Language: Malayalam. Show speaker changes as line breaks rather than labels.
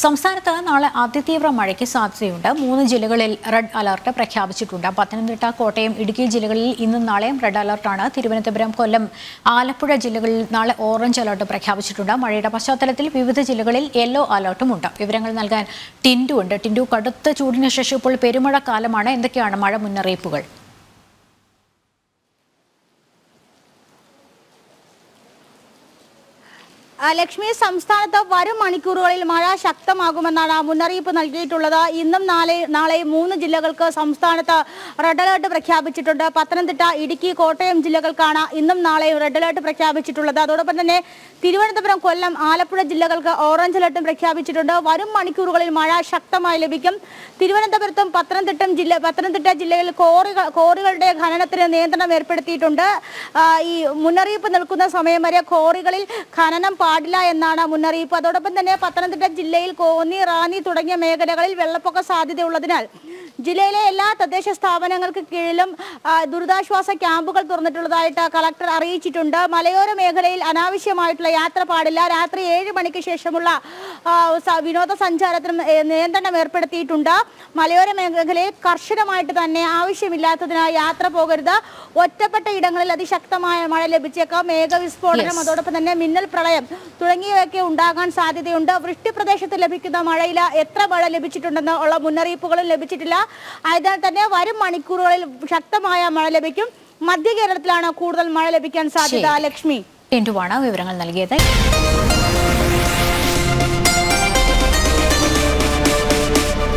സംസ്ഥാനത്ത് നാളെ അതിതീവ്ര മഴയ്ക്ക് സാധ്യതയുണ്ട്. മൂന്ന് ജില്ലകളിൽ റെഡ് അലർട്ട് പ്രഖ്യാപിച്ചിട്ടുണ്ട്. പത്തനംതിട്ട കോട്ടയം ഇടുക്കി ജില്ലകളിൽ ഇന്നും നാളെയും റെഡ് അലർട്ടാണ് തിരുവനന്തപുരം കൊല്ലം ആലപ്പുഴ ജില്ലകളിൽ നാളെ ഓറഞ്ച് അലർട്ട് പ്രഖ്യാപിച്ചിട്ടുണ്ട്. മഴയുടെ പശ്ചാത്തലത്തിൽ വിവിധ ജില്ലകളിൽ യെല്ലോ അലർട്ടും ഉണ്ട്. വിവരങ്ങൾ നൽകാൻ ടിൻഡു ഉണ്ട്. ടിൻഡു കടുത്ത ചൂടിന് ശേഷം ഇപ്പോൾ പെരുമഴ കാലമാണ് എന്തൊക്കെയാണ് മഴ മുന്നറിയിപ്പുകൾ?
ലക്ഷ്മി സംസ്ഥാനത്ത് വരും മണിക്കൂറുകളിൽ മഴ ശക്തമാകുമെന്നാണ് മുന്നറിയിപ്പ് നൽകിയിട്ടുള്ളത്. ഇന്നും നാളെ നാളെയും മൂന്ന് ജില്ലകൾക്ക് സംസ്ഥാനത്ത് റെഡ് അലേർട്ട് പ്രഖ്യാപിച്ചിട്ടുണ്ട്. പത്തനംതിട്ട ഇടുക്കി കോട്ടയം ജില്ലകൾക്കാണ് ഇന്നും നാളെയും റെഡ് അലേർട്ട് പ്രഖ്യാപിച്ചിട്ടുള്ളത്. അതോടൊപ്പം തന്നെ തിരുവനന്തപുരം കൊല്ലം ആലപ്പുഴ ജില്ലകൾക്ക് ഓറഞ്ച് അലേർട്ടും പ്രഖ്യാപിച്ചിട്ടുണ്ട്. വരും മണിക്കൂറുകളിൽ മഴ ശക്തമായി ലഭിക്കും. തിരുവനന്തപുരത്തും പത്തനംതിട്ടം ജില്ല പത്തനംതിട്ട ജില്ലയിൽ കോറികൾ കോറികളുടെ ഖനനത്തിന് നിയന്ത്രണം ഏർപ്പെടുത്തിയിട്ടുണ്ട്. ഈ മുന്നറിയിപ്പ് നിൽക്കുന്ന സമയം വരെ കോറികളിൽ ഖനനം പാടില്ല എന്നാണ് മുന്നറിയിപ്പ്. അതോടൊപ്പം തന്നെ പത്തനംതിട്ട ജില്ലയിൽ കോന്നി റാന്നി തുടങ്ങിയ മേഖലകളിൽ വെള്ളപ്പൊക്ക സാധ്യതയുള്ളതിനാൽ ജില്ലയിലെ എല്ലാ തദ്ദേശ സ്ഥാപനങ്ങൾക്ക് കീഴിലും ദുരിതാശ്വാസ ക്യാമ്പുകൾ തുറന്നിട്ടുള്ളതായിട്ട് കളക്ടർ അറിയിച്ചിട്ടുണ്ട്. മലയോര മേഖലയിൽ അനാവശ്യമായിട്ടുള്ള യാത്ര പാടില്ല. രാത്രി ഏഴ് മണിക്ക് ശേഷമുള്ള വിനോദസഞ്ചാരത്തിനും നിയന്ത്രണം ഏർപ്പെടുത്തിയിട്ടുണ്ട്. മലയോര മേഖലയിൽ കർശനമായിട്ട് തന്നെ ആവശ്യമില്ലാത്തതിനാൽ യാത്ര പോകരുത്. ഒറ്റപ്പെട്ട ഇടങ്ങളിൽ അതിശക്തമായ മഴ ലഭിച്ചേക്കാം. മേഘവിസ്ഫോടനം. അതോടൊപ്പം തന്നെ മിന്നൽ പ്രളയം തുടങ്ങിയവയൊക്കെ ഉണ്ടാകാൻ സാധ്യതയുണ്ട്. വൃഷ്ടിപ്രദേശത്ത് ലഭിക്കുന്ന മഴയിൽ എത്ര മഴ ലഭിച്ചിട്ടുണ്ടെന്ന് ഉള്ള മുന്നറിയിപ്പുകളും ലഭിച്ചിട്ടില്ല. അതിനാൽ തന്നെ വരും മണിക്കൂറുകളിൽ ശക്തമായ മഴ ലഭിക്കും. മധ്യ കേരളത്തിലാണ് കൂടുതൽ മഴ ലഭിക്കാൻ സാധ്യത. ലക്ഷ്മി.
ടിൻഡുവാണ് വിവരങ്ങൾ നൽകിയത്?